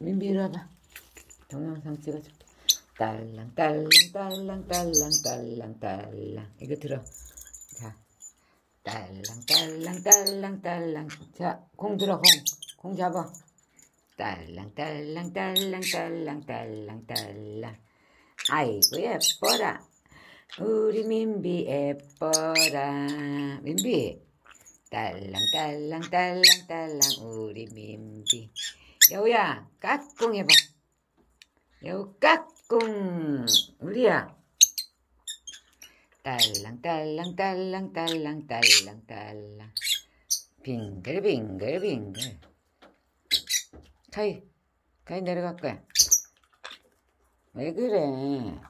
민비 이리 와봐. 동영상 찍어줄게. 딸랑 딸랑 딸랑 딸랑 딸랑 딸랑 이거 들어. 자, 딸랑 딸랑 딸랑 딸랑 자, 공 들어 공. 공 잡아. 딸랑 딸랑 딸랑 딸랑 딸랑 딸랑 아이고 예뻐라. 우리 민비 예뻐라. 민비 딸랑 딸랑 딸랑 딸랑 우리 민비 여우야 까꿍 해봐. 여우 까꿍. 우리야. 딸랑 딸랑 딸랑 딸랑 딸랑 딸랑. 빙글 빙글 빙글. 카이 카이 내려갈 거야. 왜 그래?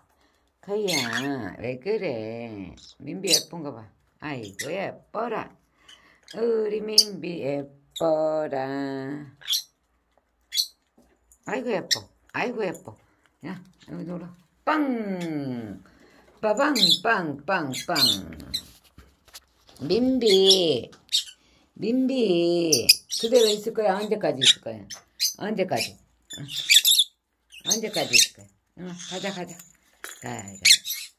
카이야 왜 그래? 민비 예쁜가 봐. 아이고 예뻐라. 우리 민비 예뻐라 아이고 예뻐. 아이고 예뻐. 야 여기 놀아. 빵! 빠방 빵빵빵. 민비. 민비. 그대로 있을 거야? 언제까지 있을 거야? 언제까지? 응. 언제까지 있을 거야? 응, 가자 가자. 가자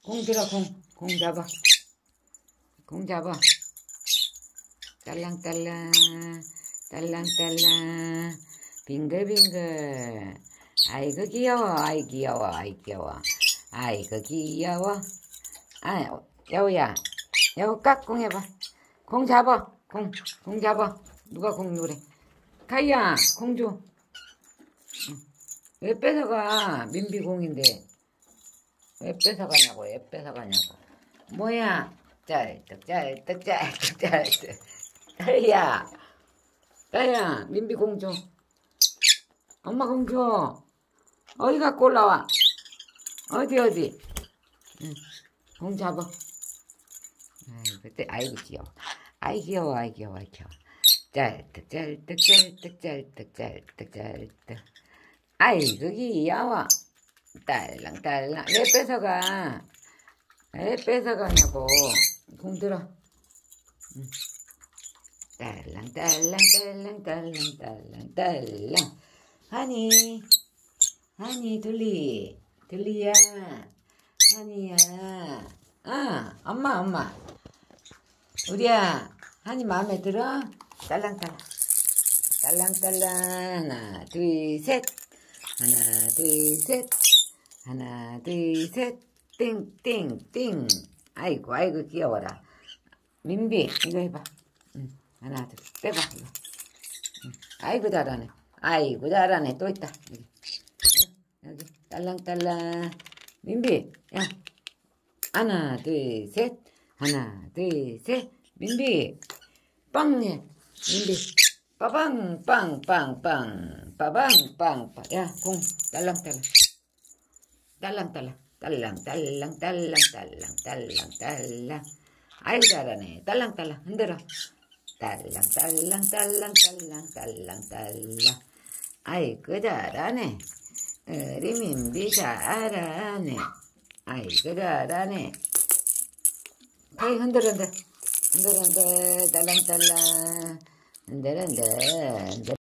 공 들어 공 공 잡아. 공 잡아. 딸랑딸랑 딸랑딸랑 빙글빙글. 아이고 귀여워 아이 귀여워 아이 귀여워. 아이고 귀여워. 아 여우야 여우 깍꿍 해봐. 공 잡아 공 공 잡아. 누가 공 노래? 카이야 공줘. 왜 뺏어가 민비 공인데? 왜 뺏어가냐고 왜 뺏어가냐고. 뭐야? 짤떡 짤떡 짤떡 짤떡. 딸이야 딸이야 민비 공줘 엄마 공줘 어디 갖고 올라와? 어디 어디? 응. 공 잡아. 아이고 그때 아이고 귀여워. 아이 귀여워 아이 귀여워 아이 귀여워. 짤떡 짤떡 짤떡 짤떡 짤떡 짤떡 아이고 귀여워. 딸랑딸랑. 왜 뺏어가? 왜 뺏어가냐고. 공 들어. 응. 딸랑 딸랑 딸랑 딸랑 딸랑 딸랑 하니 하니 둘리 둘리야. 하니야. 아 엄마 엄마. 우리야 하니 마음에 들어? 딸랑딸랑. 딸랑딸랑. 하나 둘셋. 하나 둘셋. 하나 둘셋. 띵띵띵. 아이고 아이고 귀여워라. 민비 이거 해봐. 응. 하나 둘 빼봐. 이거. 응. 아이고 잘하네 아이고 잘하네 또 있다. 여기, 응. 여기 딸랑딸랑. 민비 야. 하나 둘셋. 하나 둘셋. 민비. 빵해 민비. 빠방 빵빵빵. 빠방 빵빵. 야공. 딸랑딸랑. 딸랑딸랑. 딸랑 딸랑 딸랑 딸랑 딸랑 딸랑. 아이고 잘하네. 딸랑딸랑. 흔들어. 딸랑 딸랑 딸랑 딸랑 딸랑 딸랑 아이고 잘하네. 우리 민비 잘하네. 아이고 잘하네. 아이 흔들어 흔들. 흔들 흔들 딸랑딸랑. 흔들 흔들 흔들